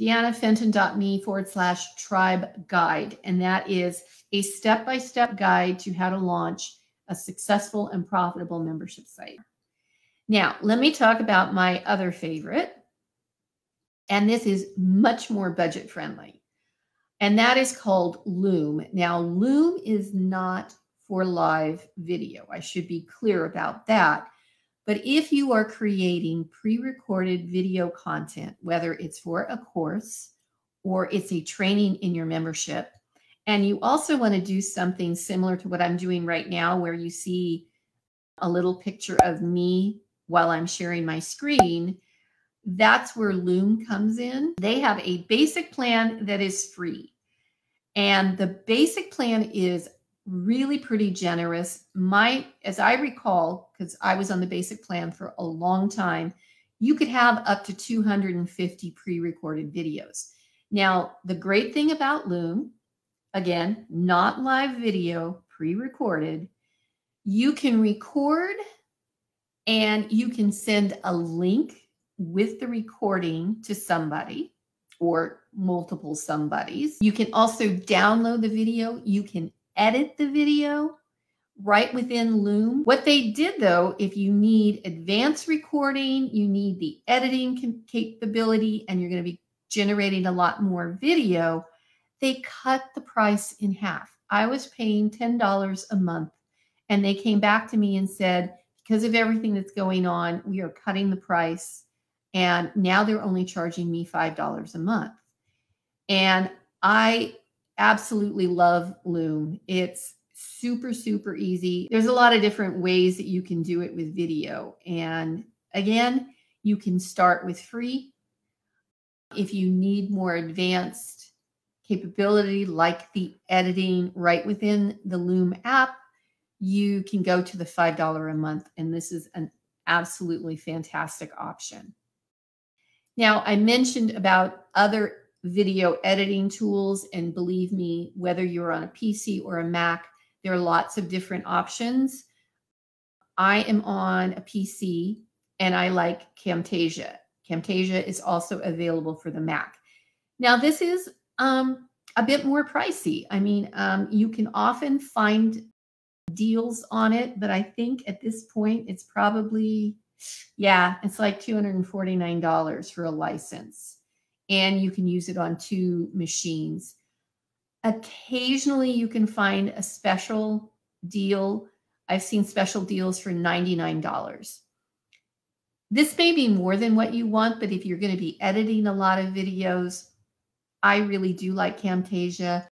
deannafenton.me forward slash tribe guide. And that is a step by step guide to how to launch a successful and profitable membership site. Now, let me talk about my other favorite. And this is much more budget friendly. And that is called Loom. Now, Loom is not for live video. I should be clear about that. But if you are creating pre recorded video content, whether it's for a course or it's a training in your membership, and you also want to do something similar to what I'm doing right now, where you see a little picture of me while I'm sharing my screen, that's where Loom comes in. They have a basic plan that is free. And the basic plan is really pretty generous. My, as I recall, because I was on the basic plan for a long time, you could have up to 250 pre recorded videos. Now, the great thing about Loom, again, not live video, pre recorded, you can record and you can send a link with the recording to somebody or multiple somebodies. You can also download the video. You can edit the video right within Loom. What they did though, if you need advanced recording, you need the editing capability, and you're going to be generating a lot more video, they cut the price in half. I was paying $10 a month, and they came back to me and said, because of everything that's going on, we are cutting the price. And now they're only charging me $5 a month. And I absolutely love Loom. It's super, super easy. There's a lot of different ways that you can do it with video. And again, you can start with free. If you need more advanced capability like the editing right within the Loom app, you can go to the $5 a month. And this is an absolutely fantastic option. Now, I mentioned about other video editing tools. And believe me, whether you're on a PC or a Mac, there are lots of different options. I am on a PC and I like Camtasia. Camtasia is also available for the Mac. Now, this is um, a bit more pricey. I mean, um, you can often find deals on it, but I think at this point it's probably, yeah, it's like $249 for a license and you can use it on two machines. Occasionally, you can find a special deal. I've seen special deals for $99. This may be more than what you want, but if you're going to be editing a lot of videos, I really do like Camtasia.